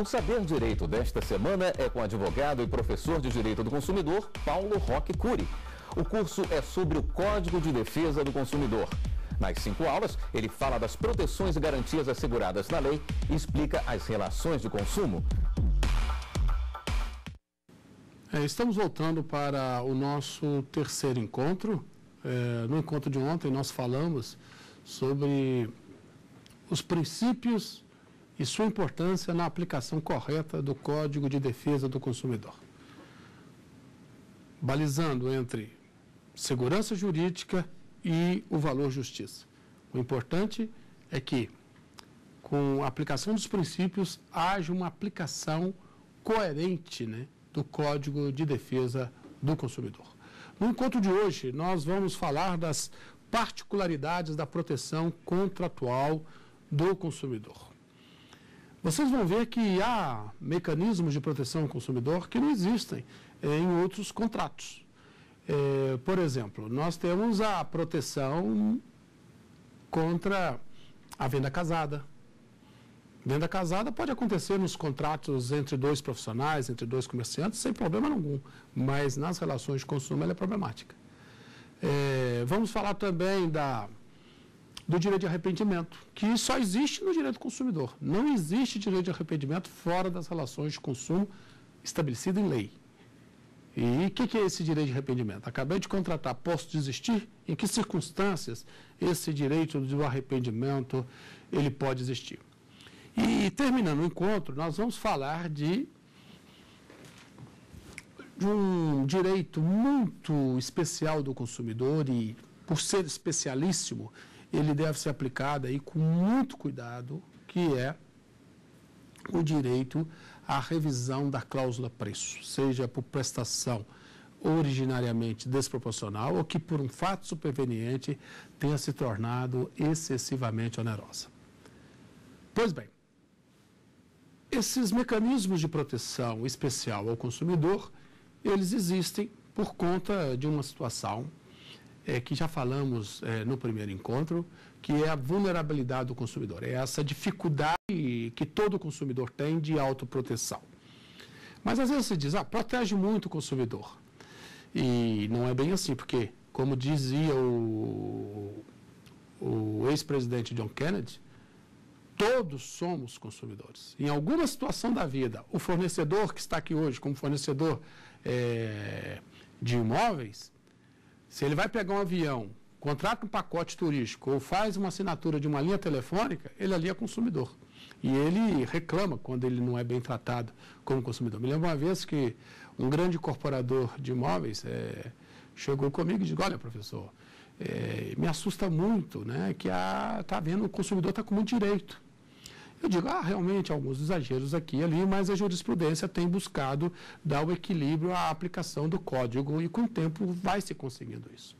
O Saber Direito desta semana é com advogado e professor de Direito do Consumidor, Paulo Roque Cury. O curso é sobre o Código de Defesa do Consumidor. Nas cinco aulas, ele fala das proteções e garantias asseguradas na lei e explica as relações de consumo. É, estamos voltando para o nosso terceiro encontro. É, no encontro de ontem, nós falamos sobre os princípios e sua importância na aplicação correta do Código de Defesa do Consumidor, balizando entre segurança jurídica e o valor justiça. O importante é que, com a aplicação dos princípios, haja uma aplicação coerente né, do Código de Defesa do Consumidor. No encontro de hoje, nós vamos falar das particularidades da proteção contratual do consumidor vocês vão ver que há mecanismos de proteção ao consumidor que não existem em outros contratos. É, por exemplo, nós temos a proteção contra a venda casada. Venda casada pode acontecer nos contratos entre dois profissionais, entre dois comerciantes, sem problema algum, mas nas relações de consumo ela é problemática. É, vamos falar também da do direito de arrependimento, que só existe no direito do consumidor. Não existe direito de arrependimento fora das relações de consumo estabelecido em lei. E o que, que, é esse direito de arrependimento? Acabei de contratar, posso desistir? Em que circunstâncias esse direito do arrependimento ele pode existir? E terminando o encontro, nós vamos falar de, de um direito muito especial do consumidor e, por ser especialíssimo, ele deve ser aplicado aí com muito cuidado, que é o direito à revisão da cláusula preço, seja por prestação originariamente desproporcional ou que por um fato superveniente tenha se tornado excessivamente onerosa. Pois bem, esses mecanismos de proteção especial ao consumidor, eles existem por conta de uma situação é, que já falamos é, no primeiro encontro, que é a vulnerabilidade do consumidor. É essa dificuldade que todo consumidor tem de autoproteção. Mas às vezes se diz, ah, protege muito o consumidor. E não é bem assim, porque, como dizia o, o ex-presidente John Kennedy, todos somos consumidores. Em alguma situação da vida, o fornecedor que está aqui hoje como fornecedor é, de imóveis, se ele vai pegar um avião, contrata um pacote turístico ou faz uma assinatura de uma linha telefônica, ele ali é consumidor. E ele reclama quando ele não é bem tratado como consumidor. Me lembro uma vez que um grande corporador de imóveis é, chegou comigo e disse, olha, professor, é, me assusta muito né, que está vendo o consumidor está com muito direito. Eu digo, ah, realmente, alguns exageros aqui e ali, mas a jurisprudência tem buscado dar o equilíbrio à aplicação do código e com o tempo vai se conseguindo isso.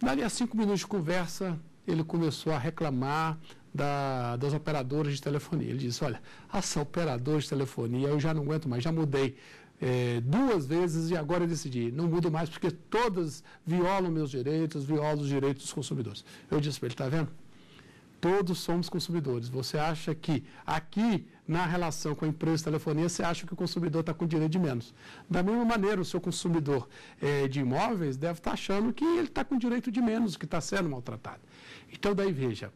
Dali a cinco minutos de conversa, ele começou a reclamar da, das operadoras de telefonia. Ele disse, olha, as operadoras de telefonia eu já não aguento mais, já mudei é, duas vezes e agora eu decidi, não mudo mais porque todas violam meus direitos, violam os direitos dos consumidores. Eu disse para ele, está vendo? Todos somos consumidores. Você acha que aqui, na relação com a empresa de telefonia, você acha que o consumidor está com direito de menos. Da mesma maneira, o seu consumidor é, de imóveis deve estar tá achando que ele está com direito de menos, que está sendo maltratado. Então, daí veja,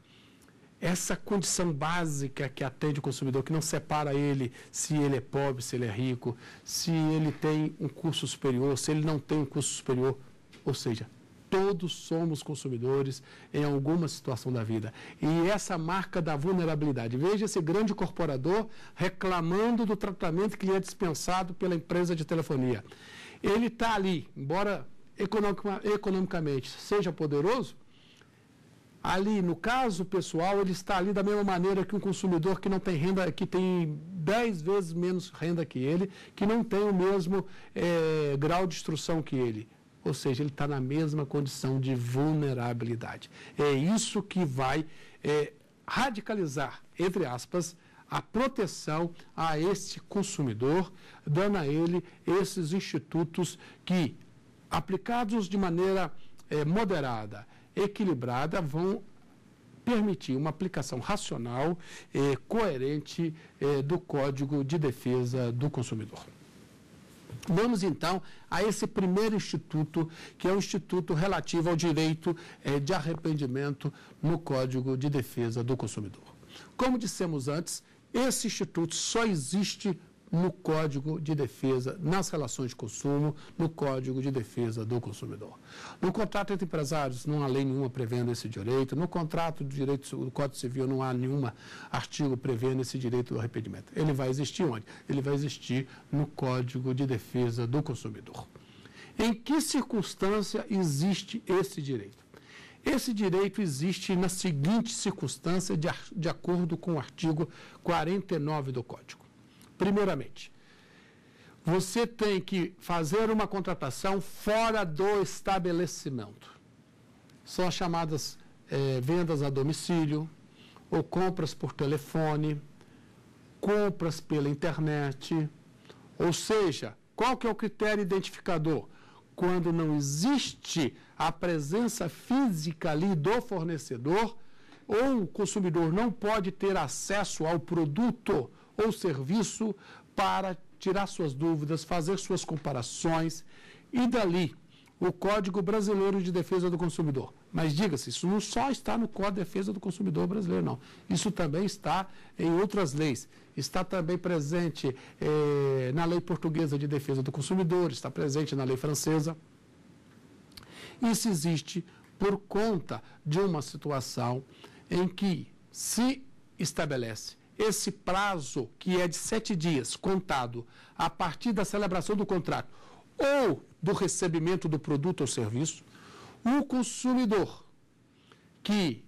essa condição básica que atende o consumidor, que não separa ele se ele é pobre, se ele é rico, se ele tem um curso superior, se ele não tem um curso superior, ou seja, Todos somos consumidores em alguma situação da vida. E essa marca da vulnerabilidade. Veja esse grande corporador reclamando do tratamento que lhe é dispensado pela empresa de telefonia. Ele está ali, embora economicamente seja poderoso, ali no caso pessoal, ele está ali da mesma maneira que um consumidor que não tem renda, que tem dez vezes menos renda que ele, que não tem o mesmo é, grau de instrução que ele ou seja, ele está na mesma condição de vulnerabilidade. É isso que vai é, radicalizar, entre aspas, a proteção a este consumidor, dando a ele esses institutos que, aplicados de maneira é, moderada, equilibrada, vão permitir uma aplicação racional e coerente eh, do Código de Defesa do Consumidor. Vamos então a esse primeiro instituto, que é o instituto relativo ao direito eh, de arrependimento no Código de Defesa do Consumidor. Como dissemos antes, esse instituto só existe no Código de Defesa, nas relações de consumo, no Código de Defesa do Consumidor. No contrato entre empresários, não há lei nenhuma prevendo esse direito. No contrato do direito do Código Civil, não há nenhum artigo prevendo esse direito do arrependimento. Ele vai existir onde? Ele vai existir no Código de Defesa do Consumidor. Em que circunstância existe esse direito? Esse direito existe na seguinte circunstância, de, de acordo com o artigo 49 do Código. Primeiramente, você tem que fazer uma contratação fora do estabelecimento. São as chamadas é, vendas a domicílio, ou compras por telefone, compras pela internet. Ou seja, qual que é o critério identificador? Quando não existe a presença física ali do fornecedor, ou o consumidor não pode ter acesso ao produto ou serviço para tirar suas dúvidas, fazer suas comparações e dali o Código Brasileiro de Defesa do Consumidor. Mas diga-se, isso não só está no Código de Defesa do Consumidor brasileiro, não. Isso também está em outras leis. Está também presente eh, na lei portuguesa de defesa do consumidor, está presente na lei francesa. Isso existe por conta de uma situação em que se estabelece esse prazo, que é de sete dias, contado a partir da celebração do contrato ou do recebimento do produto ou serviço, o consumidor que,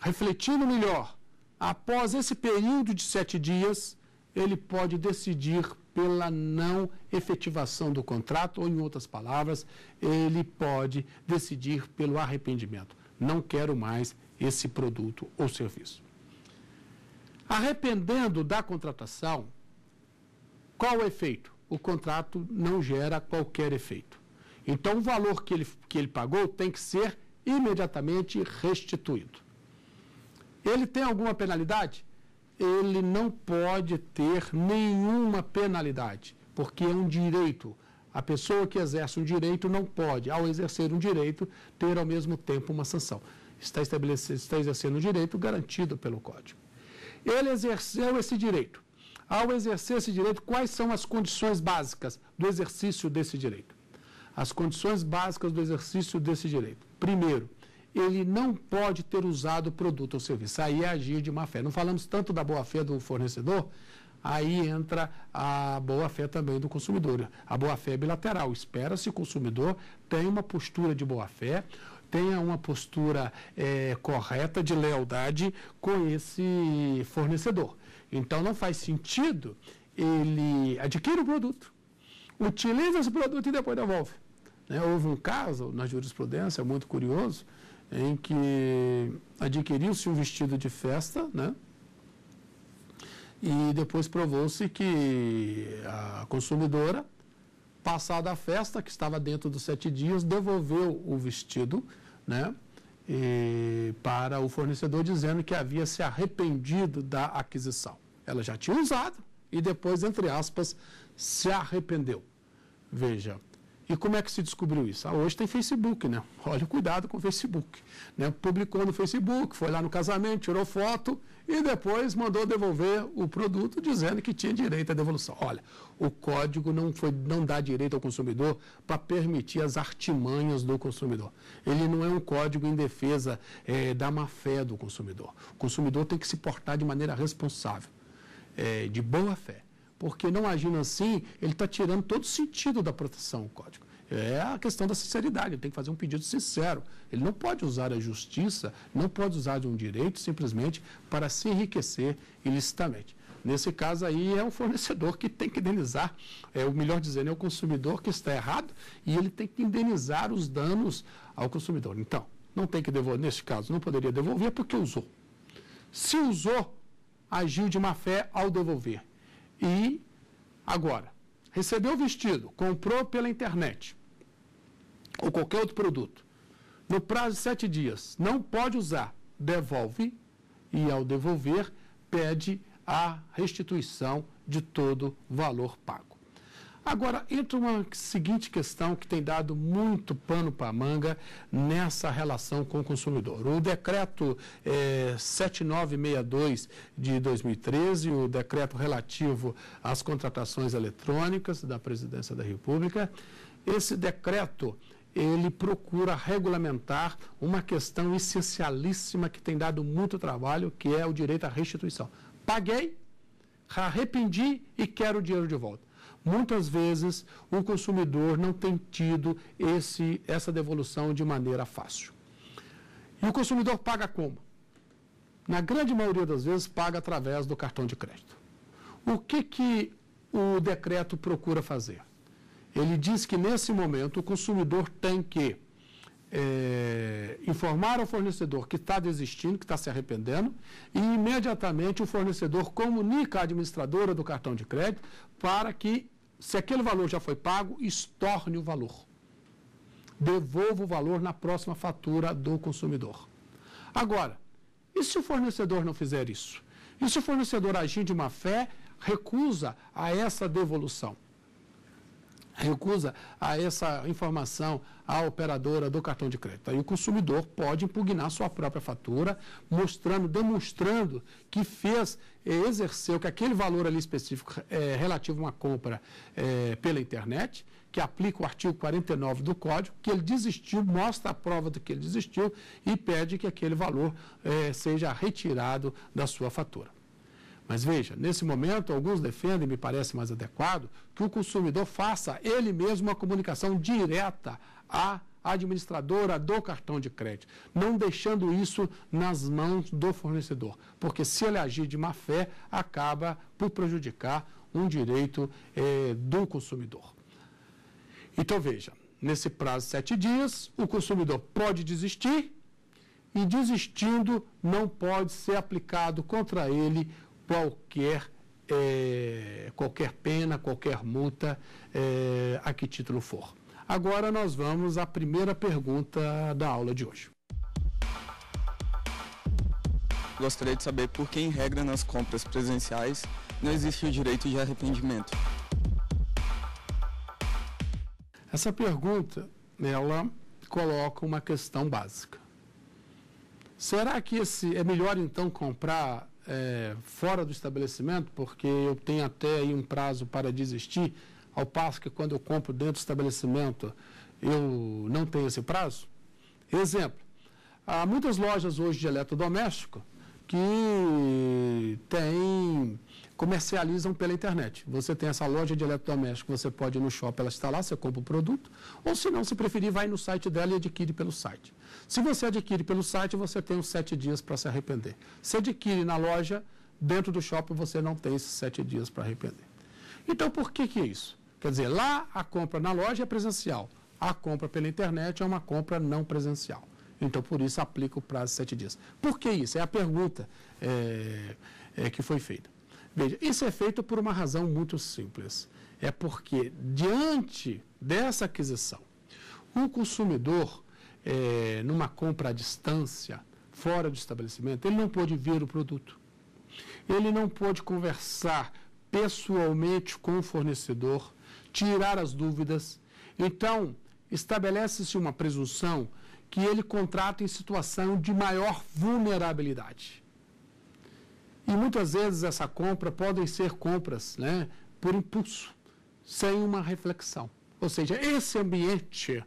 refletindo melhor, após esse período de sete dias, ele pode decidir pela não efetivação do contrato, ou, em outras palavras, ele pode decidir pelo arrependimento. Não quero mais esse produto ou serviço. Arrependendo da contratação, qual o efeito? O contrato não gera qualquer efeito. Então, o valor que ele, que ele pagou tem que ser imediatamente restituído. Ele tem alguma penalidade? Ele não pode ter nenhuma penalidade, porque é um direito. A pessoa que exerce um direito não pode, ao exercer um direito, ter ao mesmo tempo uma sanção. Está, está exercendo um direito garantido pelo Código. Ele exerceu esse direito. Ao exercer esse direito, quais são as condições básicas do exercício desse direito? As condições básicas do exercício desse direito. Primeiro, ele não pode ter usado o produto ou serviço. Aí é agir de má fé. Não falamos tanto da boa-fé do fornecedor, aí entra a boa-fé também do consumidor. A boa-fé é bilateral. Espera-se o consumidor tenha uma postura de boa-fé, tenha uma postura é, correta de lealdade com esse fornecedor. Então não faz sentido ele adquire o produto, utiliza esse produto e depois devolve. Né? Houve um caso na jurisprudência muito curioso em que adquiriu-se um vestido de festa, né? E depois provou-se que a consumidora, passada a festa, que estava dentro dos sete dias, devolveu o vestido né, para o fornecedor dizendo que havia se arrependido da aquisição. Ela já tinha usado e depois, entre aspas, se arrependeu. Veja, e como é que se descobriu isso? Ah, hoje tem Facebook, né? Olha, cuidado com o Facebook. Né? Publicou no Facebook, foi lá no casamento, tirou foto e depois mandou devolver o produto dizendo que tinha direito à devolução. Olha, o código não, foi, não dá direito ao consumidor para permitir as artimanhas do consumidor. Ele não é um código em defesa é, da má-fé do consumidor. O consumidor tem que se portar de maneira responsável, é, de boa fé porque não agindo assim, ele está tirando todo o sentido da proteção ao código. É a questão da sinceridade, ele tem que fazer um pedido sincero. Ele não pode usar a justiça, não pode usar de um direito simplesmente para se enriquecer ilicitamente. Nesse caso aí é o fornecedor que tem que indenizar, é o melhor dizendo, é o consumidor que está errado e ele tem que indenizar os danos ao consumidor. Então, não tem que devolver, nesse caso, não poderia devolver porque usou. Se usou, agiu de má fé ao devolver. E agora, recebeu o vestido, comprou pela internet ou qualquer outro produto, no prazo de sete dias, não pode usar, devolve e, ao devolver, pede a restituição de todo valor pago. Agora, entra uma seguinte questão que tem dado muito pano para a manga nessa relação com o consumidor. O decreto é, 7962 de 2013, o decreto relativo às contratações eletrônicas da Presidência da República, esse decreto ele procura regulamentar uma questão essencialíssima que tem dado muito trabalho, que é o direito à restituição. Paguei, arrependi e quero o dinheiro de volta. Muitas vezes o consumidor não tem tido esse, essa devolução de maneira fácil. E o consumidor paga como? Na grande maioria das vezes, paga através do cartão de crédito. O que, que o decreto procura fazer? Ele diz que, nesse momento, o consumidor tem que é, informar ao fornecedor que está desistindo, que está se arrependendo, e imediatamente o fornecedor comunica à administradora do cartão de crédito para que se aquele valor já foi pago, estorne o valor. Devolva o valor na próxima fatura do consumidor. Agora, e se o fornecedor não fizer isso? E se o fornecedor agir de má fé, recusa a essa devolução? recusa a essa informação à operadora do cartão de crédito. Aí o consumidor pode impugnar sua própria fatura, mostrando, demonstrando que fez, eh, exerceu, que aquele valor ali específico é relativo a uma compra é, pela internet, que aplica o artigo 49 do Código, que ele desistiu, mostra a prova de que ele desistiu e pede que aquele valor seja retirado da sua fatura. Mas veja, nesse momento, alguns defendem, me parece mais adequado, que o consumidor faça ele mesmo uma comunicação direta à administradora do cartão de crédito, não deixando isso nas mãos do fornecedor, porque se ele agir de má fé, acaba por prejudicar um direito eh, do consumidor. Então veja, nesse prazo de sete dias, o consumidor pode desistir e desistindo não pode ser aplicado contra ele qualquer, é, qualquer pena, qualquer multa, é, a que título for. Agora nós vamos à primeira pergunta da aula de hoje. Gostaria de saber por que, em regra, nas compras presenciais não existe o direito de arrependimento. Essa pergunta, ela coloca uma questão básica. Será que esse é melhor então comprar é, fora do estabelecimento, porque eu tenho até aí um prazo para desistir, ao passo que quando eu compro dentro do estabelecimento eu não tenho esse prazo? Exemplo, há muitas lojas hoje de eletrodoméstico que têm comercializam pela internet. Você tem essa loja de eletrodoméstico, você pode ir no shopping, ela está lá, você compra o produto, ou se não, se preferir, vai no site dela e adquire pelo site. Se você adquire pelo site, você tem uns sete dias para se arrepender. Se adquire na loja, dentro do shopping, você não tem esses sete dias para arrepender. Então, por que, que é isso? Quer dizer, lá a compra na loja é presencial, a compra pela internet é uma compra não presencial. Então, por isso, aplica o prazo de sete dias. Por que isso? É a pergunta é, é, que foi feita. Veja, isso é feito por uma razão muito simples. É porque, diante dessa aquisição, o consumidor, é, numa compra à distância, fora do estabelecimento, ele não pôde ver o produto. Ele não pôde conversar pessoalmente com o fornecedor, tirar as dúvidas. Então, estabelece-se uma presunção que ele contrata em situação de maior vulnerabilidade. E muitas vezes essa compra podem ser compras né, por impulso, sem uma reflexão. Ou seja, esse ambiente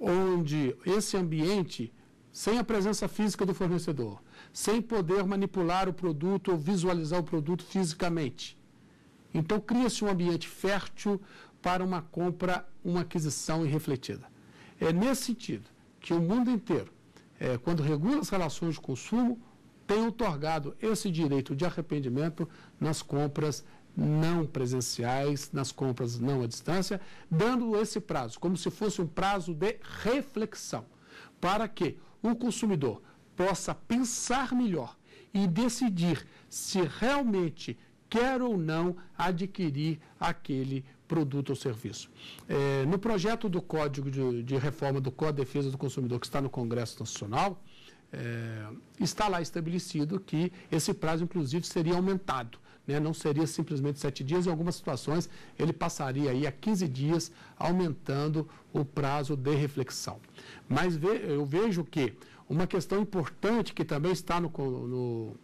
onde esse ambiente sem a presença física do fornecedor, sem poder manipular o produto ou visualizar o produto fisicamente. Então cria-se um ambiente fértil para uma compra, uma aquisição irrefletida. É nesse sentido que o mundo inteiro, é, quando regula as relações de consumo, tem otorgado esse direito de arrependimento nas compras não presenciais, nas compras não à distância, dando esse prazo, como se fosse um prazo de reflexão, para que o consumidor possa pensar melhor e decidir se realmente quer ou não adquirir aquele produto ou serviço. É, no projeto do Código de, de Reforma do Código de Defesa do Consumidor, que está no Congresso Nacional, é, está lá estabelecido que esse prazo, inclusive, seria aumentado. Né? Não seria simplesmente sete dias, em algumas situações ele passaria aí a 15 dias, aumentando o prazo de reflexão. Mas ve eu vejo que uma questão importante que também está no, no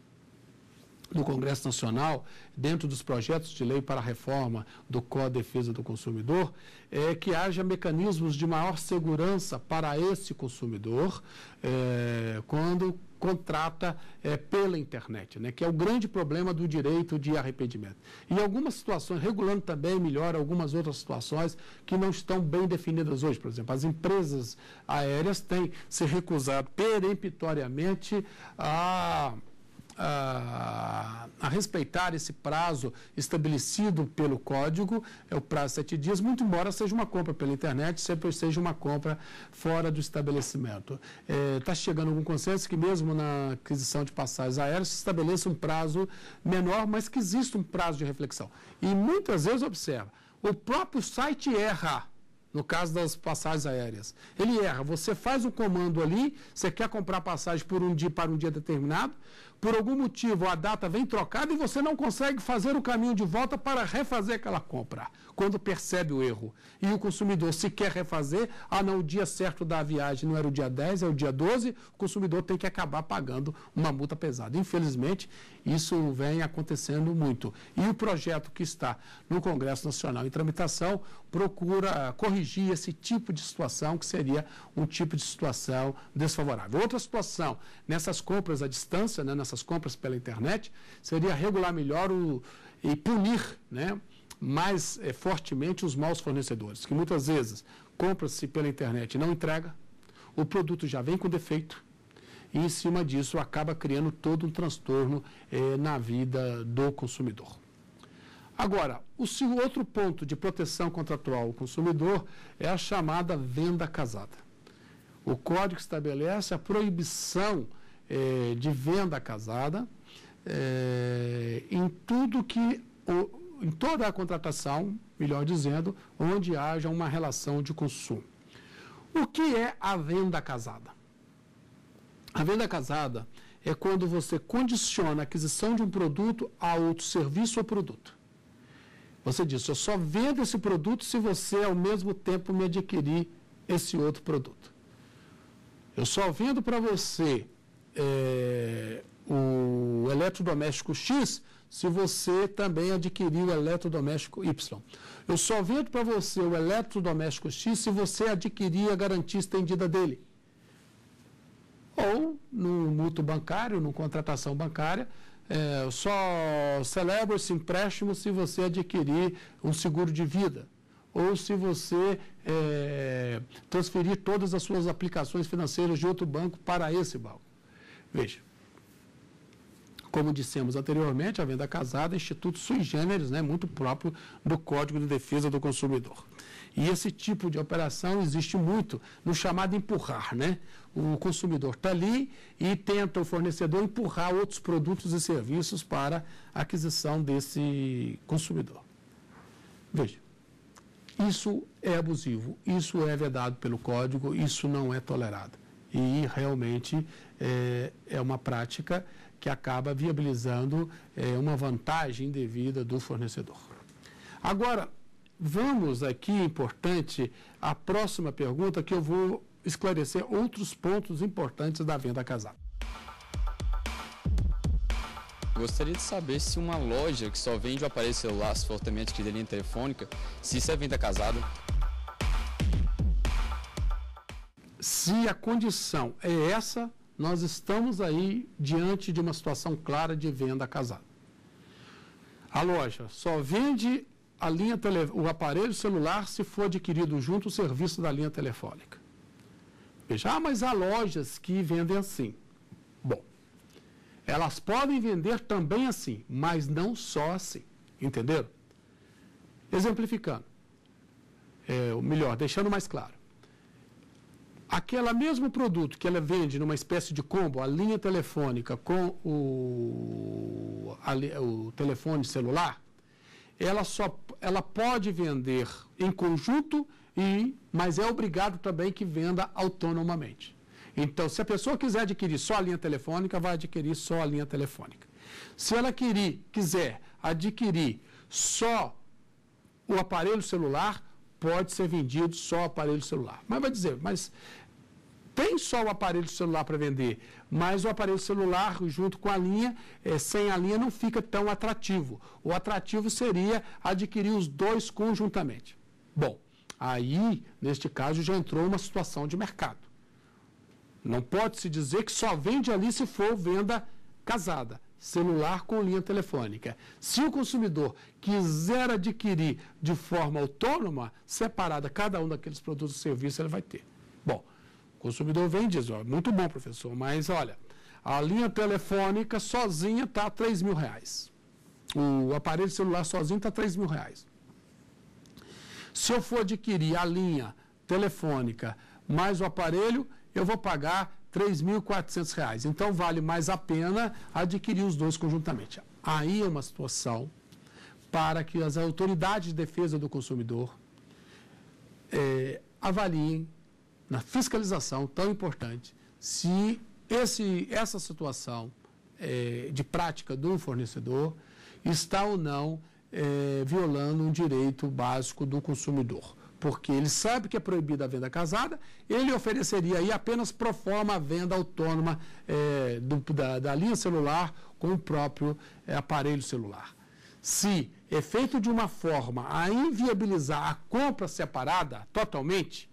no Congresso Nacional, dentro dos projetos de lei para a reforma do Código de Defesa do Consumidor, é que haja mecanismos de maior segurança para esse consumidor é, quando contrata é, pela internet, né, que é o grande problema do direito de arrependimento. Em algumas situações, regulando também melhor algumas outras situações que não estão bem definidas hoje. Por exemplo, as empresas aéreas têm se recusado peremptoriamente a a, a, respeitar esse prazo estabelecido pelo código, é o prazo de sete dias, muito embora seja uma compra pela internet, sempre seja uma compra fora do estabelecimento. Está é, chegando algum consenso que mesmo na aquisição de passagens aéreas se estabeleça um prazo menor, mas que exista um prazo de reflexão. E muitas vezes, observa, o próprio site erra no caso das passagens aéreas. Ele erra. Você faz um comando ali, você quer comprar passagem por um dia para um dia determinado, por algum motivo a data vem trocada e você não consegue fazer o caminho de volta para refazer aquela compra, quando percebe o erro. E o consumidor, se quer refazer, ah, não, o dia certo da viagem não era o dia 10, é o dia 12, o consumidor tem que acabar pagando uma multa pesada. Infelizmente, isso vem acontecendo muito. E o projeto que está no Congresso Nacional em tramitação procura corrigir esse tipo de situação, que seria um tipo de situação desfavorável. Outra situação, nessas compras à distância, né, essas compras pela internet, seria regular melhor o, e punir né, mais é, fortemente os maus fornecedores, que muitas vezes compra-se pela internet e não entrega, o produto já vem com defeito, e em cima disso acaba criando todo um transtorno é, na vida do consumidor. Agora, o outro ponto de proteção contratual ao consumidor é a chamada venda casada. O código estabelece a proibição é, de venda casada é, em tudo que, o, em toda a contratação, melhor dizendo, onde haja uma relação de consumo. O que é a venda casada? A venda casada é quando você condiciona a aquisição de um produto a outro serviço ou produto. Você diz, eu só vendo esse produto se você ao mesmo tempo me adquirir esse outro produto. Eu só vendo para você é, o eletrodoméstico X se você também adquirir o eletrodoméstico Y. Eu só vendo para você o eletrodoméstico X se você adquirir a garantia estendida dele. Ou no mútuo bancário, no contratação bancária, é, só celebra esse empréstimo se você adquirir um seguro de vida ou se você é, transferir todas as suas aplicações financeiras de outro banco para esse banco. Veja, como dissemos anteriormente, a venda casada é instituto sui generis, né, muito próprio do Código de Defesa do Consumidor. E esse tipo de operação existe muito no chamado empurrar, né? O consumidor está ali e tenta o fornecedor empurrar outros produtos e serviços para a aquisição desse consumidor. Veja, isso é abusivo, isso é vedado pelo código, isso não é tolerado. E realmente é, é uma prática que acaba viabilizando é, uma vantagem indevida do fornecedor. Agora, vamos aqui, importante, a próxima pergunta que eu vou esclarecer outros pontos importantes da venda casada. Gostaria de saber se uma loja que só vende o aparelho celular, se for também adquirida linha telefônica, se isso é venda casada. Se a condição é essa, nós estamos aí diante de uma situação clara de venda casada. A loja só vende a linha tele, o aparelho celular se for adquirido junto o serviço da linha telefônica. Veja, ah, mas há lojas que vendem assim. Bom, elas podem vender também assim, mas não só assim. Entenderam? Exemplificando. É, melhor, deixando mais claro. Aquele mesmo produto que ela vende numa espécie de combo, a linha telefônica com o, a, o telefone celular, ela só ela pode vender em conjunto e mas é obrigado também que venda autonomamente. Então, se a pessoa quiser adquirir só a linha telefônica, vai adquirir só a linha telefônica. Se ela querer, quiser adquirir só o aparelho celular, pode ser vendido só o aparelho celular. Mas vai dizer, mas tem só o aparelho celular para vender, mas o aparelho celular junto com a linha, é, sem a linha não fica tão atrativo. O atrativo seria adquirir os dois conjuntamente. Bom, aí, neste caso, já entrou uma situação de mercado. Não pode se dizer que só vende ali se for venda casada celular com linha telefônica. Se o consumidor quiser adquirir de forma autônoma, separada cada um daqueles produtos e serviços, ele vai ter. Bom, o consumidor vem e diz, ó, muito bom, professor, mas olha, a linha telefônica sozinha está a 3 mil reais. O aparelho celular sozinho está a 3 mil reais. Se eu for adquirir a linha telefônica mais o aparelho, eu vou pagar R$ 3.400. Então, vale mais a pena adquirir os dois conjuntamente. Aí é uma situação para que as autoridades de defesa do consumidor é, avaliem, na fiscalização tão importante, se esse, essa situação é, de prática do fornecedor está ou não é, violando um direito básico do consumidor porque ele sabe que é proibida a venda casada, ele ofereceria aí apenas pro forma a venda autônoma é, do, da, da, linha celular com o próprio é, aparelho celular. Se é feito de uma forma a inviabilizar a compra separada totalmente,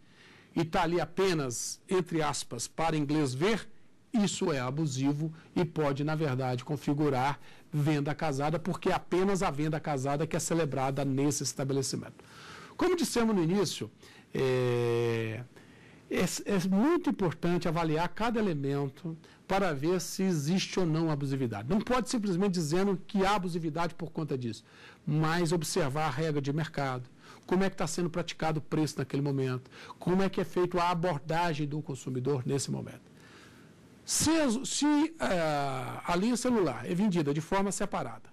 e está ali apenas, entre aspas, para inglês ver, isso é abusivo e pode, na verdade, configurar venda casada, porque é apenas a venda casada que é celebrada nesse estabelecimento. Como dissemos no início, é, é, é, muito importante avaliar cada elemento para ver se existe ou não abusividade. Não pode simplesmente dizendo que há abusividade por conta disso, mas observar a regra de mercado, como é que está sendo praticado o preço naquele momento, como é que é feita a abordagem do consumidor nesse momento. Se, se uh, a linha celular é vendida de forma separada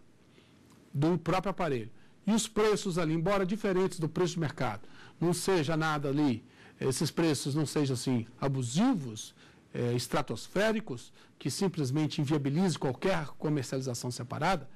do próprio aparelho, e os preços ali, embora diferentes do preço do mercado, não seja nada ali, esses preços não sejam assim abusivos, é, estratosféricos, que simplesmente inviabilize qualquer comercialização separada,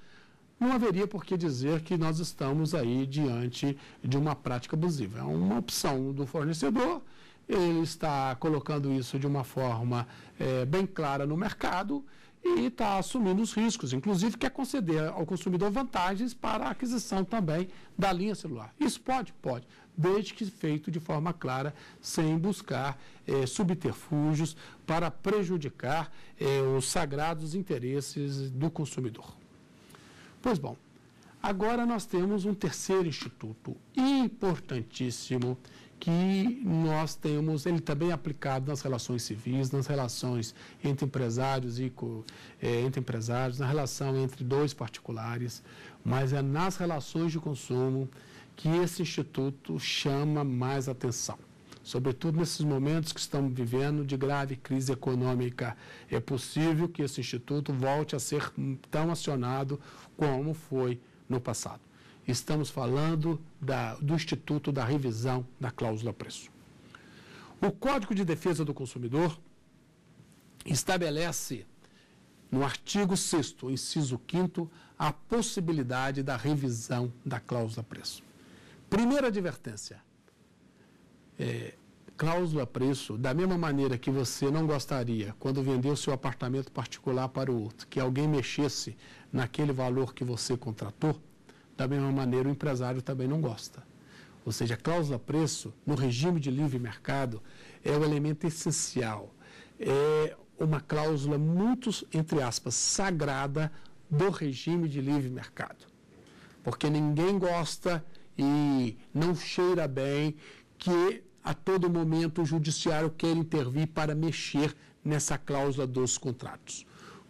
não haveria por que dizer que nós estamos aí diante de uma prática abusiva. É uma opção do fornecedor, ele está colocando isso de uma forma é, bem clara no mercado e está assumindo os riscos, inclusive quer conceder ao consumidor vantagens para a aquisição também da linha celular. Isso pode? Pode, desde que feito de forma clara, sem buscar eh, subterfúgios para prejudicar eh, os sagrados interesses do consumidor. Pois bom, agora nós temos um terceiro instituto importantíssimo que nós temos ele também aplicado nas relações civis, nas relações entre empresários e é, entre empresários, na relação entre dois particulares, mas é nas relações de consumo que esse instituto chama mais atenção. Sobretudo nesses momentos que estamos vivendo de grave crise econômica, é possível que esse instituto volte a ser tão acionado como foi no passado. Estamos falando da, do Instituto da Revisão da Cláusula Preço. O Código de Defesa do Consumidor estabelece, no artigo 6, inciso 5, a possibilidade da revisão da cláusula preço. Primeira advertência: é, cláusula preço, da mesma maneira que você não gostaria, quando vendeu seu apartamento particular para o outro, que alguém mexesse naquele valor que você contratou, da mesma maneira, o empresário também não gosta. Ou seja, a cláusula preço, no regime de livre mercado, é o elemento essencial. É uma cláusula muito, entre aspas, sagrada do regime de livre mercado. Porque ninguém gosta e não cheira bem que a todo momento o judiciário quer intervir para mexer nessa cláusula dos contratos.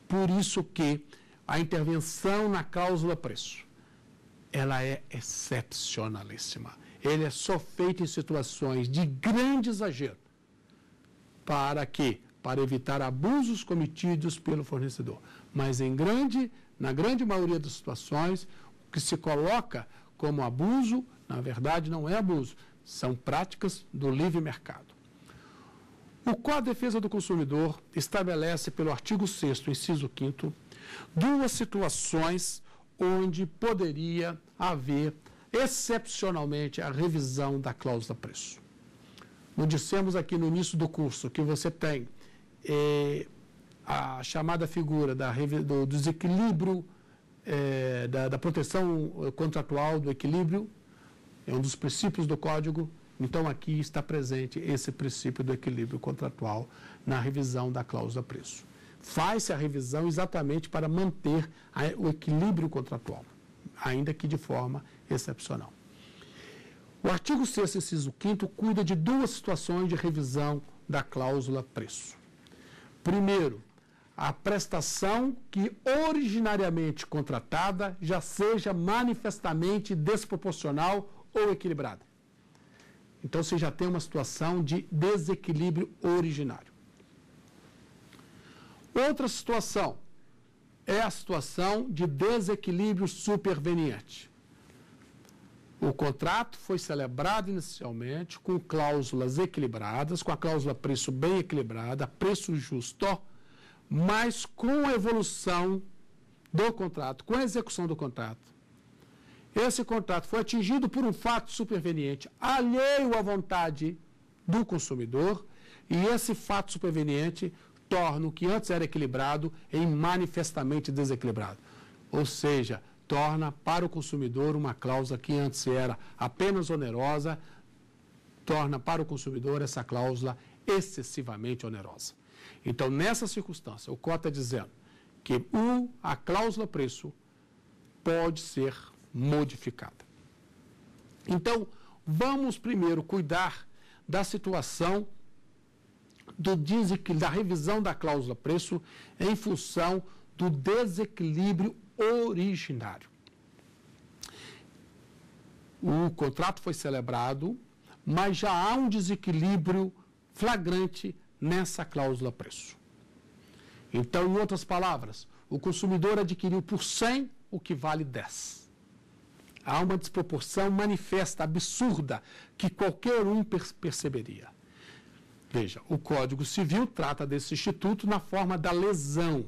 Por isso que a intervenção na cláusula preço ela é excepcionalíssima. Ele é só feito em situações de grande exagero. Para quê? Para evitar abusos cometidos pelo fornecedor. Mas em grande, na grande maioria das situações, o que se coloca como abuso, na verdade não é abuso, são práticas do livre mercado. O Código de Defesa do Consumidor estabelece, pelo artigo 6, inciso 5, duas situações onde poderia haver, excepcionalmente, a revisão da cláusula preço. Nós dissemos aqui no início do curso que você tem eh, a chamada figura da, do desequilíbrio, eh, da, da proteção contratual, do equilíbrio, é um dos princípios do Código então, aqui está presente esse princípio do equilíbrio contratual na revisão da cláusula preço. Faz-se a revisão exatamente para manter o equilíbrio contratual, ainda que de forma excepcional. O artigo 6, inciso 5 cuida de duas situações de revisão da cláusula preço. Primeiro, a prestação que originariamente contratada já seja manifestamente desproporcional ou equilibrada. Então você já tem uma situação de desequilíbrio originário. Outra situação é a situação de desequilíbrio superveniente. O contrato foi celebrado inicialmente com cláusulas equilibradas, com a cláusula preço bem equilibrada, preço justo, mas com a evolução do contrato, com a execução do contrato, esse contrato foi atingido por um fato superveniente alheio à vontade do consumidor e esse fato superveniente torna o que antes era equilibrado em manifestamente desequilibrado. Ou seja, torna para o consumidor uma cláusula que antes era apenas onerosa, torna para o consumidor essa cláusula excessivamente onerosa. Então, nessa circunstância, o COTA está dizendo que o, a cláusula preço pode ser modificada. Então, vamos primeiro cuidar da situação do da revisão da cláusula preço em função do desequilíbrio originário. O contrato foi celebrado, mas já há um desequilíbrio flagrante nessa cláusula preço. Então, em outras palavras, o consumidor adquiriu por 100 o que vale 10 há uma desproporção manifesta, absurda, que qualquer um perceberia. Veja, o Código Civil trata desse instituto na forma da lesão.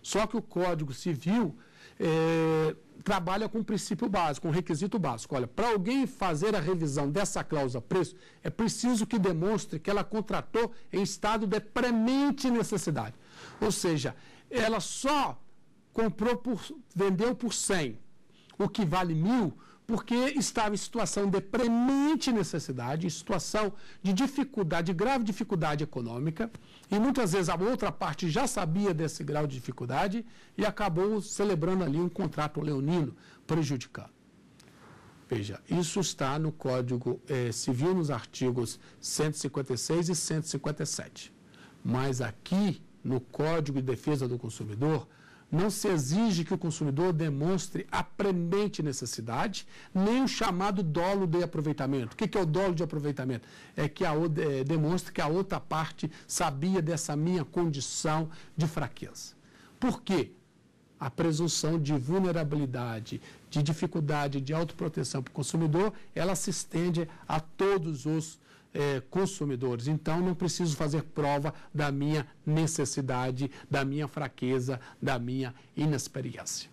Só que o Código Civil é, trabalha com um princípio básico, um requisito básico. Olha, para alguém fazer a revisão dessa cláusula preço, é preciso que demonstre que ela contratou em estado de premente necessidade. Ou seja, ela só comprou por, vendeu por 100 o que vale mil, porque estava em situação de premente necessidade, em situação de dificuldade, de grave dificuldade econômica, e muitas vezes a outra parte já sabia desse grau de dificuldade e acabou celebrando ali um contrato leonino, prejudicando. Veja, isso está no Código eh, Civil, nos artigos 156 e 157. Mas aqui, no Código de Defesa do Consumidor, não se exige que o consumidor demonstre a premente necessidade, nem o chamado dolo de aproveitamento. O que é o dolo de aproveitamento? É que a, é, demonstre que a outra parte sabia dessa minha condição de fraqueza. Por quê? A presunção de vulnerabilidade, de dificuldade de autoproteção para o consumidor, ela se estende a todos os é, consumidores. Então, não preciso fazer prova da minha necessidade, da minha fraqueza, da minha inexperiência.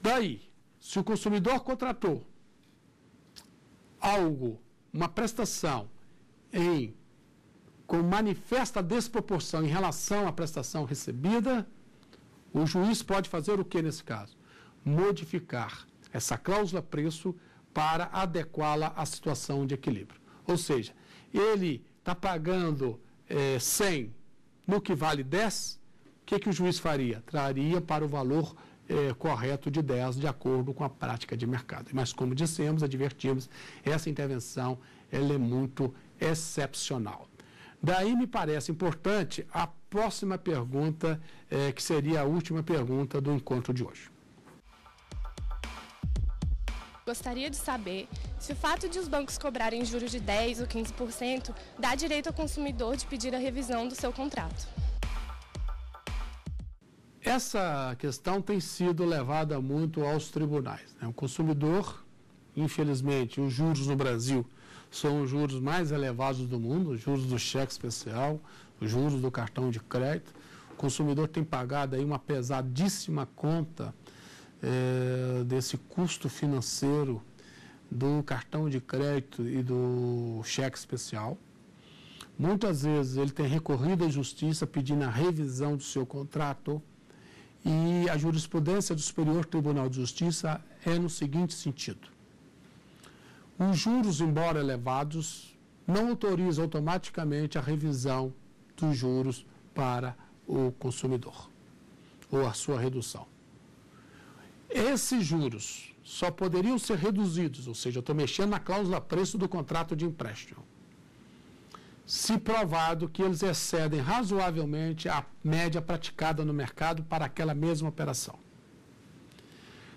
Daí, se o consumidor contratou algo, uma prestação em com manifesta desproporção em relação à prestação recebida, o juiz pode fazer o que nesse caso? Modificar essa cláusula preço para adequá-la à situação de equilíbrio. Ou seja, ele está pagando é, 100 no que vale 10, o que, que o juiz faria? Traria para o valor é, correto de 10, de acordo com a prática de mercado. Mas, como dissemos, advertimos, essa intervenção ela é muito excepcional. Daí me parece importante a próxima pergunta, é, que seria a última pergunta do encontro de hoje. Gostaria de saber se o fato de os bancos cobrarem juros de 10% ou 15% dá direito ao consumidor de pedir a revisão do seu contrato. Essa questão tem sido levada muito aos tribunais. Né? O consumidor, infelizmente, os juros no Brasil são os juros mais elevados do mundo, os juros do cheque especial, os juros do cartão de crédito. O consumidor tem pagado aí uma pesadíssima conta é, desse custo financeiro do cartão de crédito e do cheque especial. Muitas vezes ele tem recorrido à justiça pedindo a revisão do seu contrato e a jurisprudência do Superior Tribunal de Justiça é no seguinte sentido: os juros, embora elevados, não autorizam automaticamente a revisão dos juros para o consumidor ou a sua redução. Esses juros só poderiam ser reduzidos, ou seja, eu estou mexendo na cláusula preço do contrato de empréstimo, se provado que eles excedem razoavelmente a média praticada no mercado para aquela mesma operação.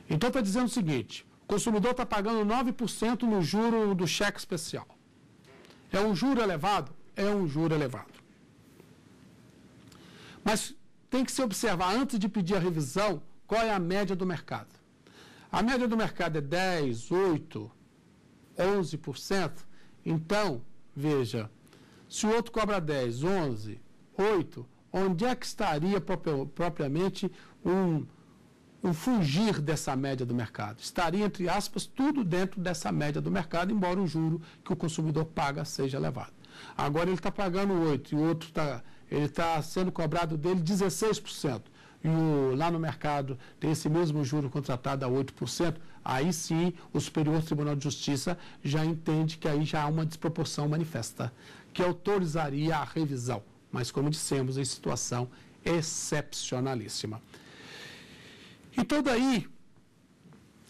Então está dizendo o seguinte: o consumidor está pagando 9% no juro do cheque especial. É um juro elevado? É um juro elevado. Mas tem que se observar, antes de pedir a revisão, qual é a média do mercado. A média do mercado é 10, 8, 11%. Então, veja, se o outro cobra 10, 11, 8, onde é que estaria propriamente um, um fugir dessa média do mercado? Estaria, entre aspas, tudo dentro dessa média do mercado, embora o juro que o consumidor paga seja elevado. Agora ele está pagando 8 e o outro está ele está sendo cobrado dele 16% e o, lá no mercado tem esse mesmo juro contratado a 8%, aí sim o Superior Tribunal de Justiça já entende que aí já há uma desproporção manifesta, que autorizaria a revisão. Mas, como dissemos, em situação excepcionalíssima. Então, daí,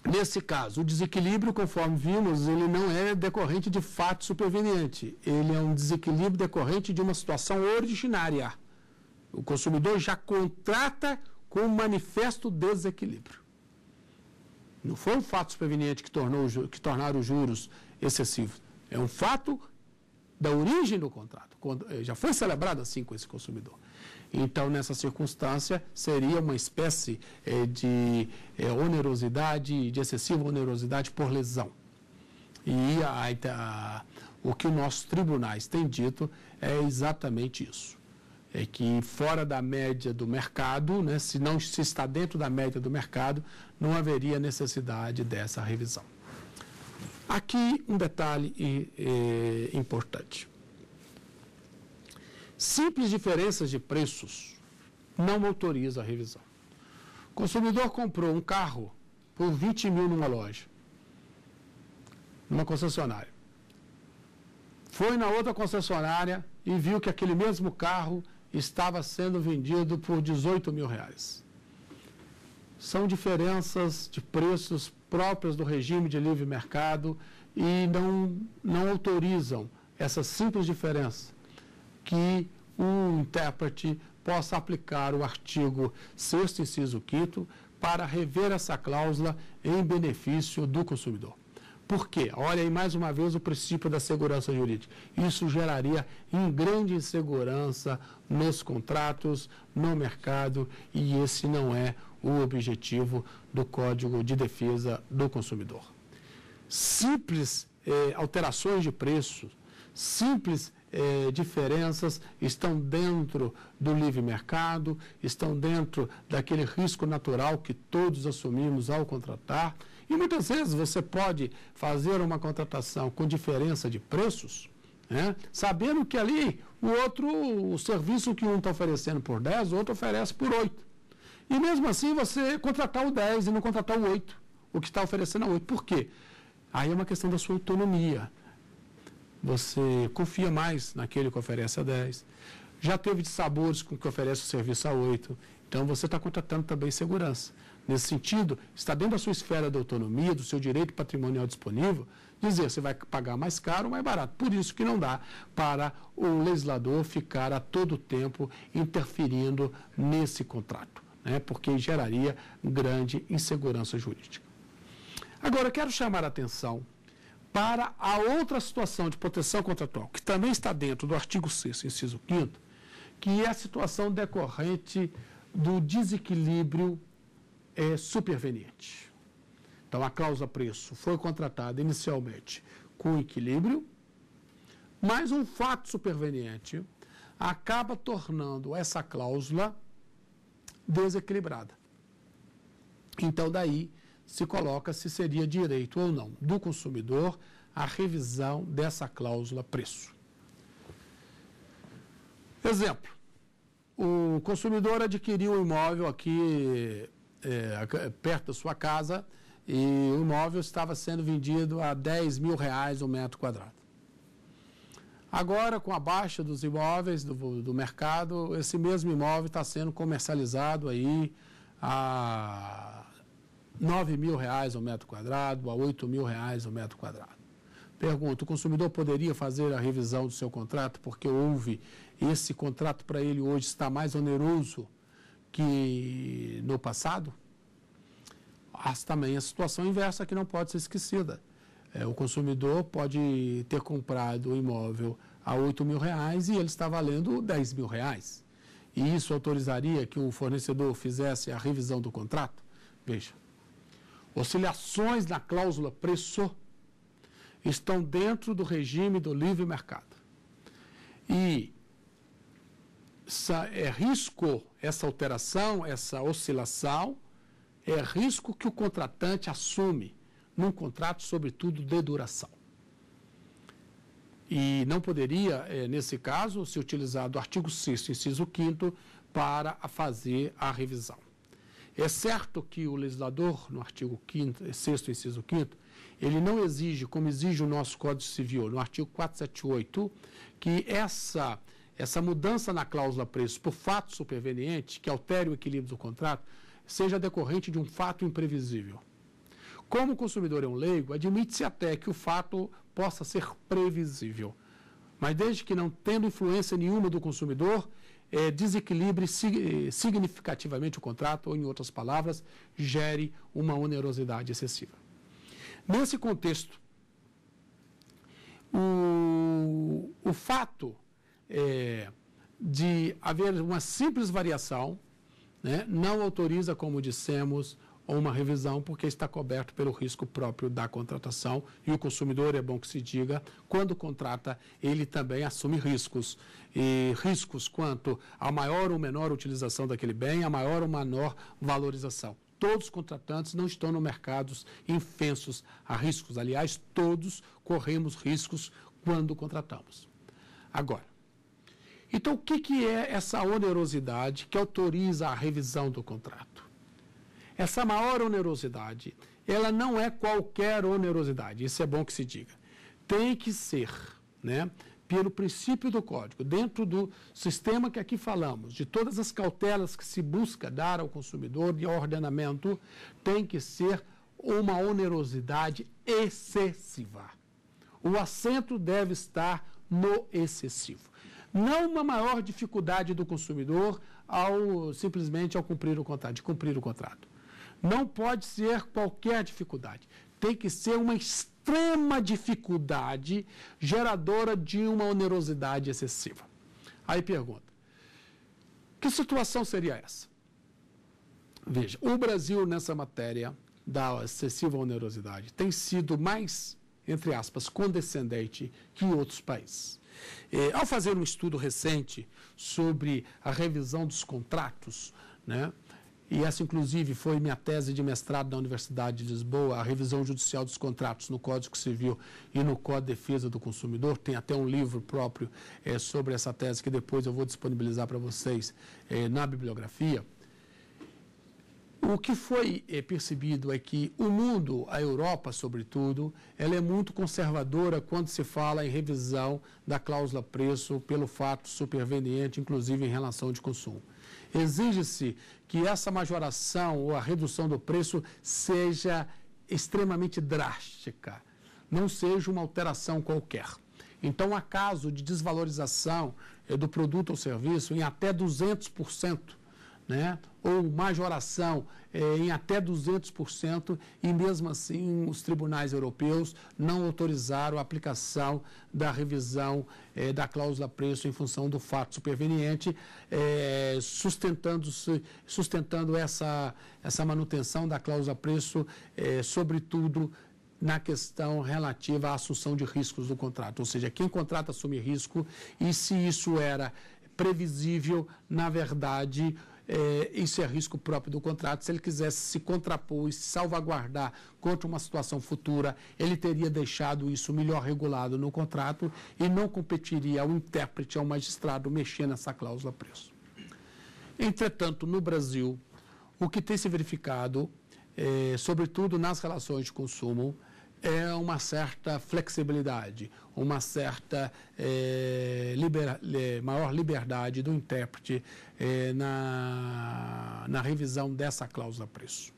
nesse caso, o desequilíbrio, conforme vimos, ele não é decorrente de fato superveniente. Ele é um desequilíbrio decorrente de uma situação originária o consumidor já contrata com um manifesto desequilíbrio. Não foi um fato superveniente que, tornou, que tornaram os juros excessivos. É um fato da origem do contrato. Eh, já foi celebrado assim com esse consumidor. Então, nessa circunstância, seria uma espécie eh, de eh, onerosidade, de excessiva onerosidade por lesão. E a, a, o que os nossos tribunais têm dito é exatamente isso é que fora da média do mercado, né, se não se está dentro da média do mercado, não haveria necessidade dessa revisão. Aqui um detalhe é, importante. Simples diferenças de preços não autoriza a revisão. O consumidor comprou um carro por 20 mil numa loja, numa concessionária. Foi na outra concessionária e viu que aquele mesmo carro estava sendo vendido por 18 mil reais. São diferenças de preços próprias do regime de livre mercado e não, não autorizam essa simples diferença que um intérprete possa aplicar o artigo 6 inciso 5 para rever essa cláusula em benefício do consumidor. Por quê? Olha aí mais uma vez o princípio da segurança jurídica. Isso geraria em grande insegurança nos contratos, no mercado, e esse não é o objetivo do Código de Defesa do Consumidor. Simples eh, alterações de preço, simples eh, diferenças estão dentro do livre mercado, estão dentro daquele risco natural que todos assumimos ao contratar e muitas vezes você pode fazer uma contratação com diferença de preços, né, sabendo que ali o outro, o serviço que um está oferecendo por 10, o outro oferece por 8. E mesmo assim você contratar o 10 e não contratar o 8, o que está oferecendo a 8. Por quê? Aí é uma questão da sua autonomia. Você confia mais naquele que oferece a 10. Já teve de sabores com que oferece o serviço a 8. Então você está contratando também segurança. Nesse sentido, está dentro da sua esfera de autonomia, do seu direito patrimonial disponível, dizer se vai pagar mais caro ou mais barato. Por isso que não dá para o legislador ficar a todo tempo interferindo nesse contrato, né? porque geraria grande insegurança jurídica. Agora, quero chamar a atenção para a outra situação de proteção contratual, que também está dentro do artigo 6 inciso 5 que é a situação decorrente do desequilíbrio é superveniente. Então, a cláusula preço foi contratada inicialmente com equilíbrio, Mas um fato superveniente acaba tornando essa cláusula desequilibrada. Então, daí se coloca se seria direito ou não do consumidor a revisão dessa cláusula preço. Exemplo: o consumidor adquiriu um imóvel aqui é, perto da sua casa e o imóvel estava sendo vendido a 10 mil reais o um metro quadrado. Agora, com a baixa dos imóveis do, do mercado, esse mesmo imóvel está sendo comercializado aí a 9 mil reais o metro quadrado, a 8 mil reais o metro quadrado. Pergunto, o consumidor poderia fazer a revisão do seu contrato porque houve esse contrato para ele hoje está mais oneroso que no passado? Mas também a situação inversa que não pode ser esquecida. É, o consumidor pode ter comprado o imóvel a 8 mil reais e ele está valendo 10 mil reais. E isso autorizaria que o fornecedor fizesse a revisão do contrato? Veja, oscilações na cláusula preço estão dentro do regime do livre mercado. E é risco essa alteração, essa oscilação, é risco que o contratante assume num contrato, sobretudo de duração. E não poderia, é, nesse caso, se utilizar do artigo 6, inciso 5, para fazer a revisão. É certo que o legislador, no artigo 5, 6, inciso 5, ele não exige, como exige o nosso Código Civil, no artigo 478, que essa essa mudança na cláusula preço por fato superveniente, que altere o equilíbrio do contrato, seja decorrente de um fato imprevisível. Como o consumidor é um leigo, admite-se até que o fato possa ser previsível. Mas desde que não tendo influência nenhuma do consumidor, é, desequilibre sig significativamente o contrato, ou, em outras palavras, gere uma onerosidade excessiva. Nesse contexto, o, o fato é, de haver uma simples variação, né, não autoriza, como dissemos, uma revisão, porque está coberto pelo risco próprio da contratação e o consumidor, é bom que se diga, quando contrata, ele também assume riscos. E riscos quanto a maior ou menor utilização daquele bem, a maior ou menor valorização. Todos os contratantes não estão no mercados infensos a riscos. Aliás, todos corremos riscos quando contratamos. Agora, então, o que, que é essa onerosidade que autoriza a revisão do contrato? Essa maior onerosidade, ela não é qualquer onerosidade, isso é bom que se diga. Tem que ser, né, pelo princípio do código, dentro do sistema que aqui falamos, de todas as cautelas que se busca dar ao consumidor de ordenamento, tem que ser uma onerosidade excessiva. O acento deve estar no excessivo não uma maior dificuldade do consumidor ao simplesmente ao cumprir o contrato, de cumprir o contrato. Não pode ser qualquer dificuldade. Tem que ser uma extrema dificuldade geradora de uma onerosidade excessiva. Aí pergunta: que situação seria essa? Veja, o Brasil nessa matéria da excessiva onerosidade tem sido mais, entre aspas, condescendente que outros países. É, ao fazer um estudo recente sobre a revisão dos contratos, né, e essa, inclusive, foi minha tese de mestrado na Universidade de Lisboa, a revisão judicial dos contratos no Código Civil e no Código de Defesa do Consumidor. Tem até um livro próprio é, sobre essa tese que depois eu vou disponibilizar para vocês é, na bibliografia. O que foi é, percebido é que o mundo, a Europa sobretudo, ela é muito conservadora quando se fala em revisão da cláusula preço pelo fato superveniente, inclusive em relação de consumo. Exige-se que essa majoração ou a redução do preço seja extremamente drástica, não seja uma alteração qualquer. Então, há caso de desvalorização é, do produto ou serviço em até 200%, né? Ou majoração é, em até 200%, e mesmo assim os tribunais europeus não autorizaram a aplicação da revisão é, da cláusula preço em função do fato superveniente, é, sustentando, sustentando essa, essa manutenção da cláusula preço, sobretudo na questão relativa à assunção de riscos do contrato, ou seja, quem contrata assume risco e se isso era previsível, na verdade, é, isso é risco próprio do contrato. Se ele quisesse se contrapor e se salvaguardar contra uma situação futura, ele teria deixado isso melhor regulado no contrato e não competiria ao intérprete, ao magistrado, mexer nessa cláusula preço. Entretanto, no Brasil, o que tem se verificado, é, sobretudo nas relações de consumo, é uma certa flexibilidade, uma certa é, liber, é, maior liberdade do intérprete é, na, na revisão dessa cláusula preço.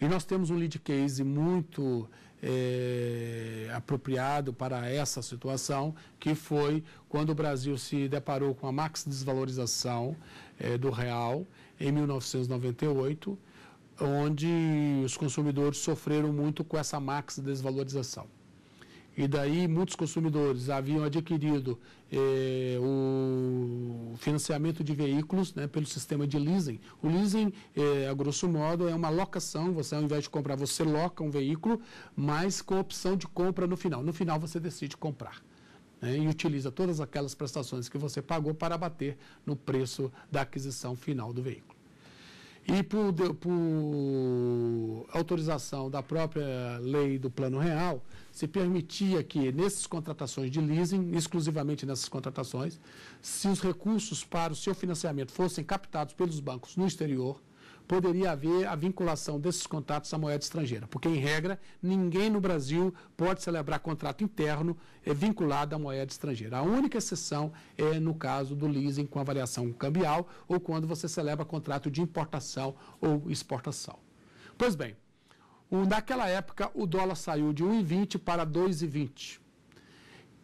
E nós temos um lead case muito é, apropriado para essa situação, que foi quando o Brasil se deparou com a max desvalorização do real em 1998 onde os consumidores sofreram muito com essa max desvalorização. E daí muitos consumidores haviam adquirido eh, o financiamento de veículos né, pelo sistema de leasing. O leasing, eh, a grosso modo, é uma locação. Você, ao invés de comprar, você loca um veículo, mas com opção de compra no final. No final, você decide comprar. Né, e utiliza todas aquelas prestações que você pagou para bater no preço da aquisição final do veículo. E por, por, autorização da própria lei do Plano Real, se permitia que, nessas contratações de leasing, exclusivamente nessas contratações, se os recursos para o seu financiamento fossem captados pelos bancos no exterior, poderia haver a vinculação desses contratos à moeda estrangeira, porque, em regra, ninguém no Brasil pode celebrar contrato interno é, vinculado à moeda estrangeira. A única exceção é no caso do leasing com avaliação cambial ou quando você celebra contrato de importação ou exportação. Pois bem, naquela época o dólar saiu de 1,20 para 2,20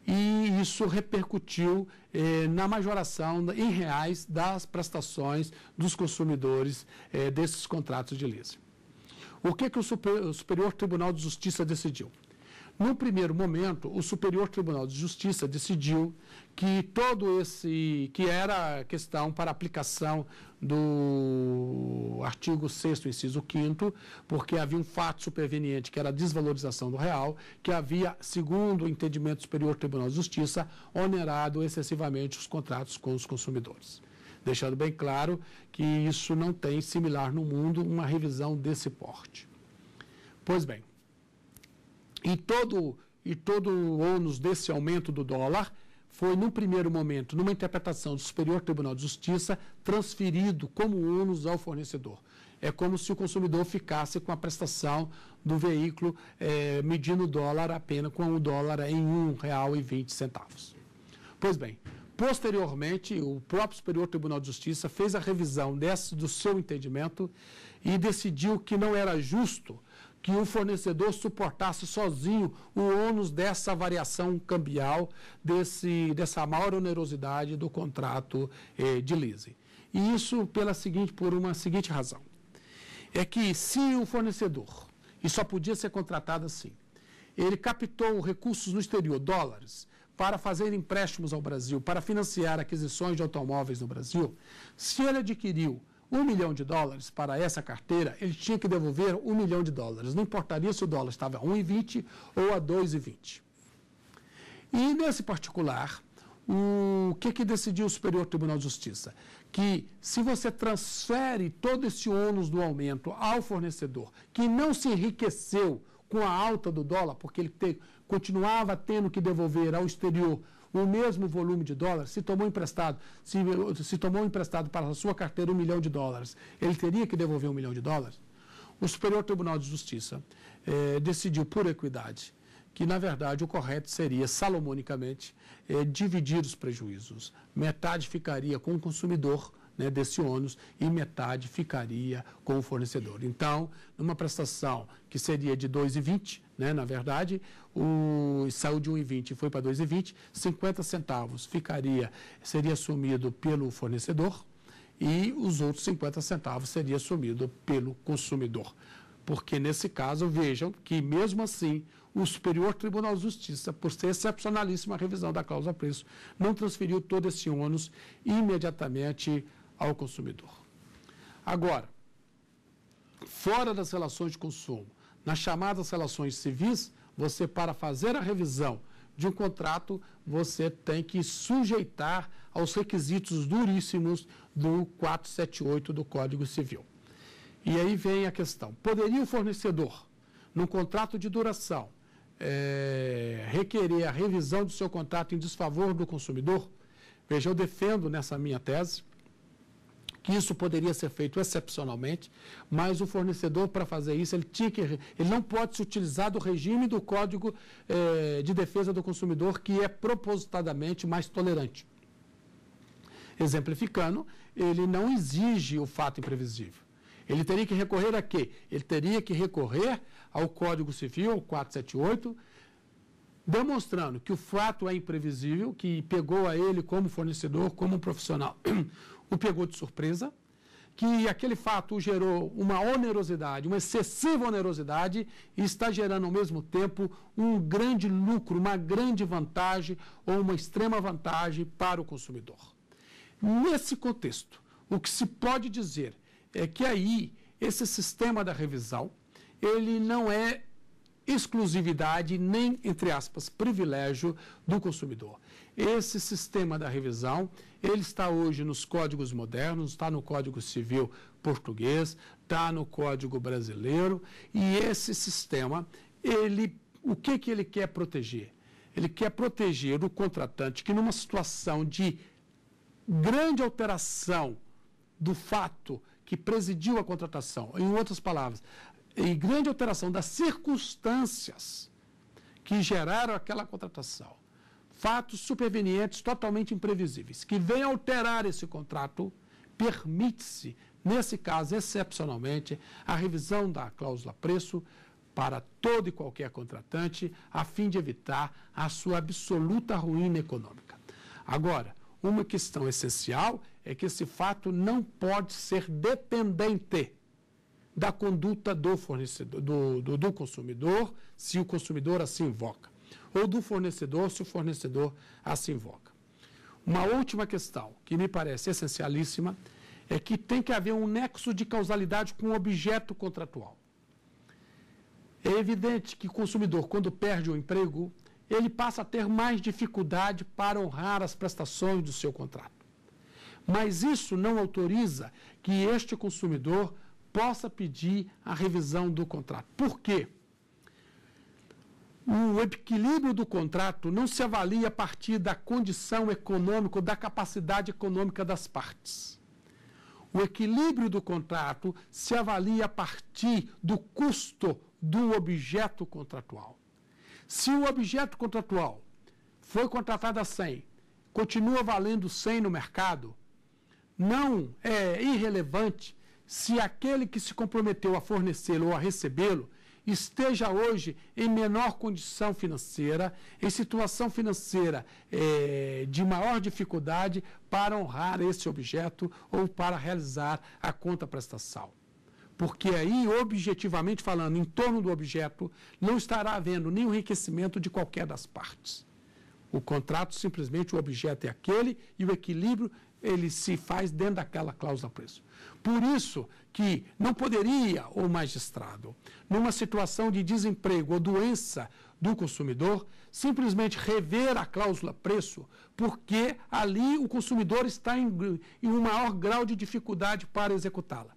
e isso repercutiu eh, na majoração em reais das prestações dos consumidores eh, desses contratos de leasing. O que, que o, Super, o Superior Tribunal de Justiça decidiu? No primeiro momento, o Superior Tribunal de Justiça decidiu que todo esse que era questão para aplicação do artigo 6 inciso 5 porque havia um fato superveniente que era a desvalorização do real, que havia, segundo o entendimento do Superior Tribunal de Justiça, onerado excessivamente os contratos com os consumidores. Deixando bem claro que isso não tem similar no mundo uma revisão desse porte. Pois bem, e todo, e todo o ônus desse aumento do dólar foi, num primeiro momento, numa interpretação do Superior Tribunal de Justiça, transferido como ônus ao fornecedor. É como se o consumidor ficasse com a prestação do veículo é, medindo o dólar apenas com o dólar em R$ 1,20. Pois bem, posteriormente, o próprio Superior Tribunal de Justiça fez a revisão desse, do seu entendimento e decidiu que não era justo que o fornecedor suportasse sozinho o ônus dessa variação cambial, desse, dessa maior onerosidade do contrato eh, de leasing. E isso pela seguinte, por uma seguinte razão. É que se o fornecedor, e só podia ser contratado assim, ele captou recursos no exterior, dólares, para fazer empréstimos ao Brasil, para financiar aquisições de automóveis no Brasil, se ele adquiriu um milhão de dólares para essa carteira, ele tinha que devolver um milhão de dólares. Não importaria se o dólar estava a 1,20 ou a 2,20. E nesse particular, o que, que decidiu o Superior Tribunal de Justiça? Que se você transfere todo esse ônus do aumento ao fornecedor, que não se enriqueceu com a alta do dólar, porque ele te, continuava tendo que devolver ao exterior o mesmo volume de dólares, se tomou emprestado, se, se tomou emprestado para a sua carteira um milhão de dólares, ele teria que devolver um milhão de dólares? O Superior Tribunal de Justiça eh, decidiu por equidade que, na verdade, o correto seria, salomonicamente, eh, dividir os prejuízos. Metade ficaria com o consumidor né, desse ônus e metade ficaria com o fornecedor. Então, numa prestação que seria de 2,20, né, na verdade, o, saiu de 1,20 e foi para 2,20, 50 centavos ficaria, seria assumido pelo fornecedor e os outros 50 centavos seria assumido pelo consumidor. Porque nesse caso, vejam que mesmo assim, o Superior Tribunal de Justiça, por ser excepcionalíssima a revisão da cláusula preço, não transferiu todo esse ônus imediatamente ao consumidor. Agora, fora das relações de consumo, nas chamadas relações civis, você para fazer a revisão de um contrato, você tem que sujeitar aos requisitos duríssimos do 478 do Código Civil. E aí vem a questão: poderia o fornecedor, num contrato de duração, é, requerer a revisão do seu contrato em desfavor do consumidor? Veja, eu defendo nessa minha tese que isso poderia ser feito excepcionalmente, mas o fornecedor, para fazer isso, ele, tinha que, ele não pode se utilizar do regime do Código eh, de Defesa do Consumidor, que é propositadamente mais tolerante. Exemplificando, ele não exige o fato imprevisível. Ele teria que recorrer a quê? Ele teria que recorrer ao Código Civil, 478, demonstrando que o fato é imprevisível, que pegou a ele como fornecedor, como profissional, o pegou de surpresa, que aquele fato gerou uma onerosidade, uma excessiva onerosidade, e está gerando ao mesmo tempo um grande lucro, uma grande vantagem ou uma extrema vantagem para o consumidor. Nesse contexto, o que se pode dizer é que aí esse sistema da revisão, ele não é exclusividade nem, entre aspas, privilégio do consumidor. Esse sistema da revisão, ele está hoje nos códigos modernos, está no Código Civil português, está no Código brasileiro, e esse sistema, ele, o que, que ele quer proteger? Ele quer proteger o contratante que numa situação de grande alteração do fato que presidiu a contratação, em outras palavras, em grande alteração das circunstâncias que geraram aquela contratação, fatos supervenientes totalmente imprevisíveis, que venham alterar esse contrato, permite-se, nesse caso, excepcionalmente, a revisão da cláusula preço para todo e qualquer contratante, a fim de evitar a sua absoluta ruína econômica. Agora, uma questão essencial é que esse fato não pode ser dependente da conduta do fornecedor, do, do, do consumidor, se o consumidor assim invoca ou do fornecedor, se o fornecedor assim invoca. Uma última questão, que me parece essencialíssima, é que tem que haver um nexo de causalidade com o objeto contratual. É evidente que o consumidor, quando perde o emprego, ele passa a ter mais dificuldade para honrar as prestações do seu contrato. Mas isso não autoriza que este consumidor possa pedir a revisão do contrato. Por quê? O equilíbrio do contrato não se avalia a partir da condição econômica ou da capacidade econômica das partes. O equilíbrio do contrato se avalia a partir do custo do objeto contratual. Se o objeto contratual foi contratado a 100, continua valendo 100 no mercado, não é irrelevante se aquele que se comprometeu a fornecê-lo ou a recebê-lo esteja hoje em menor condição financeira, em situação financeira é, de maior dificuldade para honrar esse objeto ou para realizar a conta prestação. Porque aí, objetivamente falando, em torno do objeto, não estará havendo nenhum enriquecimento de qualquer das partes. O contrato, simplesmente, o objeto é aquele e o equilíbrio ele se faz dentro daquela cláusula preço. Por isso que não poderia o magistrado, numa situação de desemprego ou doença do consumidor, simplesmente rever a cláusula preço, porque ali o consumidor está em, em um maior grau de dificuldade para executá-la.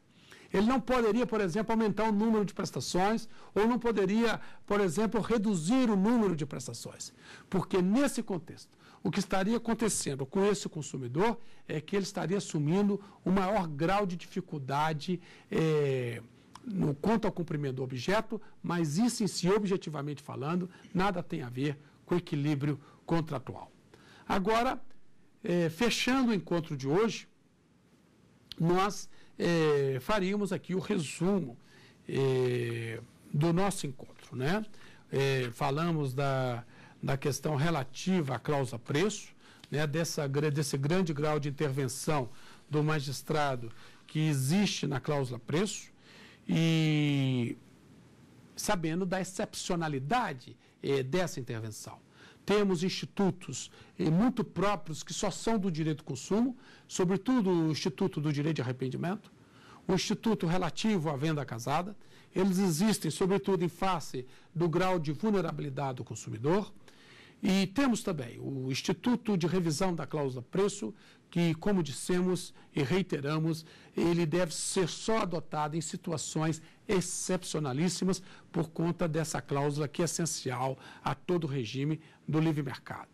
Ele não poderia, por exemplo, aumentar o número de prestações, ou não poderia, por exemplo, reduzir o número de prestações. Porque nesse contexto, o que estaria acontecendo com esse consumidor é que ele estaria assumindo um maior grau de dificuldade é, no quanto ao cumprimento do objeto, mas isso em si, objetivamente falando, nada tem a ver com equilíbrio contratual. Agora, é, fechando o encontro de hoje, nós é, faríamos aqui o resumo do nosso encontro. Né? Falamos da, da questão relativa à cláusula preço, né, dessa, desse grande grau de intervenção do magistrado que existe na cláusula preço e sabendo da excepcionalidade eh, dessa intervenção. Temos institutos eh, muito próprios que só são do direito do consumo, sobretudo o Instituto do Direito de Arrependimento, o instituto relativo à venda casada. Eles existem, sobretudo, em face do grau de vulnerabilidade do consumidor. E temos também o Instituto de Revisão da Cláusula Preço, que, como dissemos e reiteramos, ele deve ser só adotado em situações excepcionalíssimas por conta dessa cláusula que é essencial a todo o regime do livre mercado.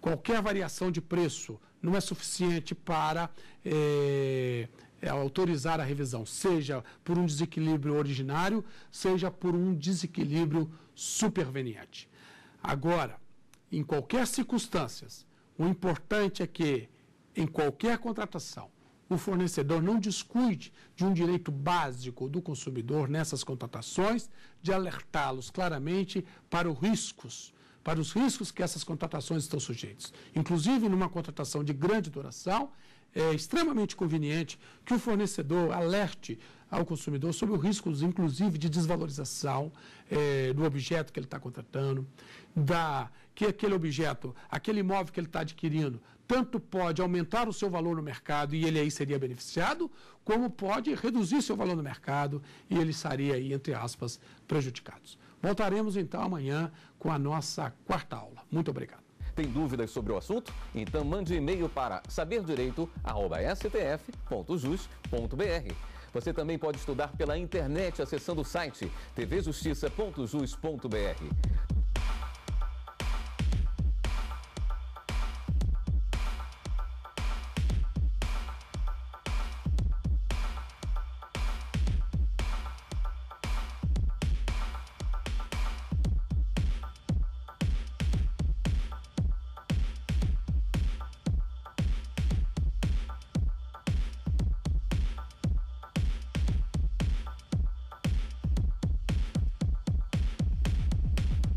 Qualquer variação de preço não é suficiente para é, autorizar a revisão, seja por um desequilíbrio originário, seja por um desequilíbrio superveniente. Agora, em qualquer circunstância, o importante é que, em qualquer contratação, o fornecedor não descuide de um direito básico do consumidor nessas contratações, de alertá-los claramente para os riscos, para os riscos que essas contratações estão sujeitas. Inclusive, numa contratação de grande duração, é extremamente conveniente que o fornecedor alerte ao consumidor sobre os riscos, inclusive, de desvalorização é, do objeto que ele está contratando, da, que aquele objeto, aquele imóvel que ele está adquirindo, tanto pode aumentar o seu valor no mercado e ele aí seria beneficiado, como pode reduzir seu valor no mercado e ele estaria aí, entre aspas, prejudicados. Voltaremos então amanhã com a nossa quarta aula. Muito obrigado. Tem dúvidas sobre o assunto? Então mande e-mail para saberdireito@stf.jus.br. Você também pode estudar pela internet acessando o site tvjustiça.jus.br.